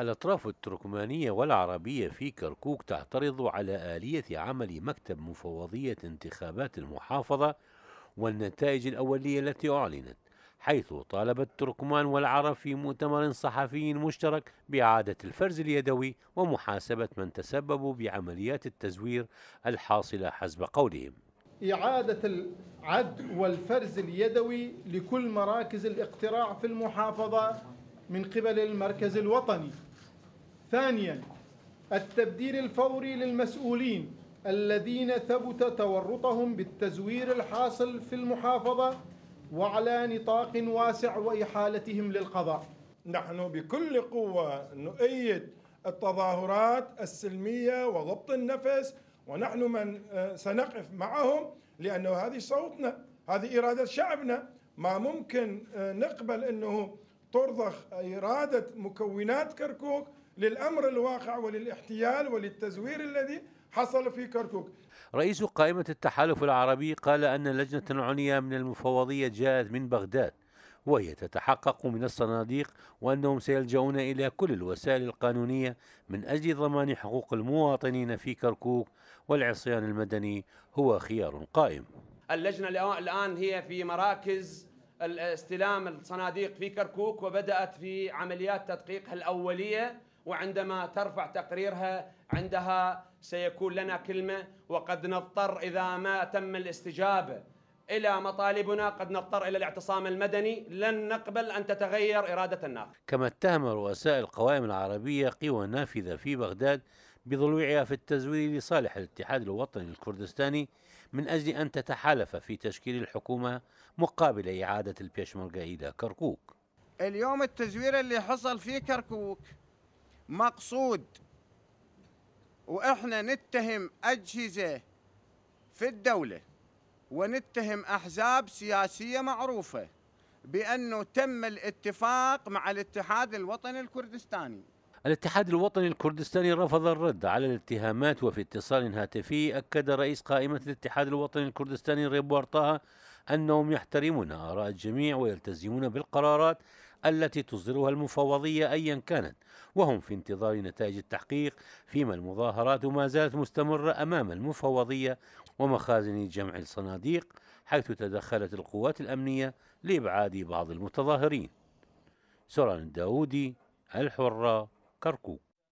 الأطراف التركمانية والعربية في كركوك تعترض على آلية عمل مكتب مفوضية انتخابات المحافظة والنتائج الأولية التي أعلنت حيث طالب التركمان والعرب في مؤتمر صحفي مشترك بإعادة الفرز اليدوي ومحاسبة من تسببوا بعمليات التزوير الحاصلة حسب قولهم. إعادة العد والفرز اليدوي لكل مراكز الاقتراع في المحافظة من قبل المركز الوطني. ثانيا التبديل الفوري للمسؤولين الذين ثبت تورطهم بالتزوير الحاصل في المحافظة وعلى نطاق واسع وإحالتهم للقضاء. نحن بكل قوة نؤيد التظاهرات السلمية وضبط النفس ونحن من آه، سنقف معهم لأنه هذه صوتنا هذه إرادة شعبنا. ما ممكن آه، نقبل أنه ترضخ إرادة مكونات كركوك للأمر الواقع وللاحتيال وللتزوير الذي حصل في كركوك. رئيس قائمة التحالف العربي قال أن لجنة عليا من المفوضية جاءت من بغداد وهي تتحقق من الصناديق وأنهم سيلجؤون إلى كل الوسائل القانونية من أجل ضمان حقوق المواطنين في كركوك والعصيان المدني هو خيار قائم. اللجنة الآن هي في مراكز استلام الصناديق في كركوك وبدأت في عمليات تدقيقها الأولية وعندما ترفع تقريرها عندها سيكون لنا كلمة وقد نضطر إذا ما تم الاستجابة إلى مطالبنا قد نضطر إلى الاعتصام المدني. لن نقبل أن تتغير إرادة الناخب كما اتهم رؤساء القوائم العربية قوى نافذة في بغداد بضلوعها في التزوير لصالح الاتحاد الوطني الكردستاني من أجل أن تتحالف في تشكيل الحكومة مقابل إعادة البيشمركة إلى كركوك. اليوم التزوير اللي حصل في كركوك. مقصود. وإحنا نتهم أجهزة في الدولة ونتهم أحزاب سياسية معروفة بأنه تم الاتفاق مع الاتحاد الوطني الكردستاني. الاتحاد الوطني الكردستاني رفض الرد على الاتهامات وفي اتصال هاتفي أكد رئيس قائمة الاتحاد الوطني الكردستاني ريبوار طه أنهم يحترمون آراء الجميع ويلتزمون بالقرارات التي تصدرها المفوضية أيا كانت وهم في انتظار نتائج التحقيق فيما المظاهرات ما زالت مستمرة أمام المفوضية ومخازن جمع الصناديق حيث تدخلت القوات الأمنية لإبعاد بعض المتظاهرين. سوران الداودي الحرة كركوك.